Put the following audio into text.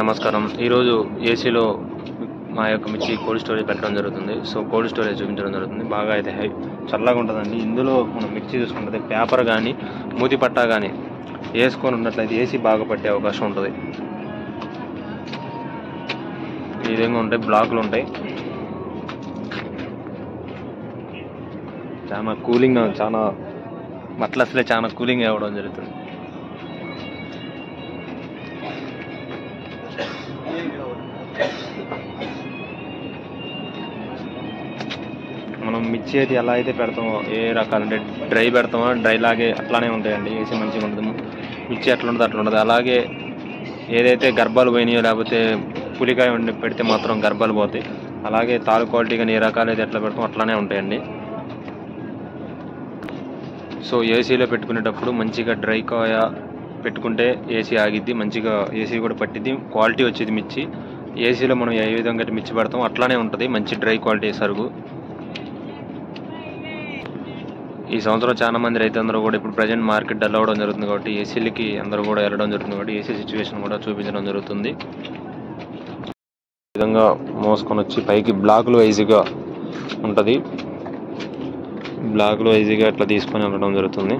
నమస్కారం. ఈరోజు ఏసీలో మా యొక్క మిర్చి కోల్డ్ స్టోరేజ్ పెట్టడం జరుగుతుంది. సో కోల్డ్ స్టోరేజ్ చూపించడం జరుగుతుంది. బాగా అయితే హై చల్లగా ఉంటుందండి. ఇందులో మనం మిర్చి చూసుకుంటుంది పేపర్ కానీ మూతి పట్టా కానీ వేసుకొని ఉన్నట్లయితే ఏసీ బాగా పట్టే అవకాశం ఉంటుంది. ఈ విధంగా ఉంటాయి బ్లాక్లు ఉంటాయి. చాలా కూలింగ్ చాలా మట్లస్లే అసలే చాలా కూలింగ్ అవ్వడం జరుగుతుంది. మనం మిర్చి అయితే ఎలా అయితే పెడతామో ఏ రకాలు అంటే డ్రై పెడతామో డ్రై లాగే అట్లానే ఉంటాయండి ఏసీ మంచిగా ఉంటుంది మిర్చి అట్లా ఉంటుంది అట్లా ఉంటుంది అలాగే ఏదైతే గర్భాలు పోయినాయో లేకపోతే పులికాయ పెడితే మాత్రం గర్భాలు పోతాయి. అలాగే తాలు క్వాలిటీ కానీ ఏ రకాలు అయితే ఎట్లా పెడతామో అట్లానే ఉంటాయండి. సో ఏసీలో పెట్టుకునేటప్పుడు మంచిగా డ్రై కాయ పెట్టుకుంటే ఏసీ ఆగిద్ది మంచిగా ఏసీ కూడా పట్టిద్ది క్వాలిటీ వచ్చేది మిర్చి. ఏసీలో మనం ఏ విధంగా మిర్చి పెడతాం అట్లానే ఉంటుంది మంచి డ్రై క్వాలిటీ సరుకు ఈ సంవత్సరం చాలా మంది రైతులందరూ కూడా ఇప్పుడు ప్రజెంట్ మార్కెట్ డల్ అవ్వడం జరుగుతుంది కాబట్టి ఏసీలకి అందరూ కూడా వెళ్ళడం జరుగుతుంది కాబట్టి ఏసీ సిచ్యువేషన్ కూడా చూపించడం జరుగుతుంది. ఈ విధంగా మోసుకొని వచ్చి పైకి బ్లాకులు వైజ్గా ఉంటుంది. బ్లాక్లో ఈజీగా అట్లా తీసుకొని వెళ్ళడం జరుగుతుంది.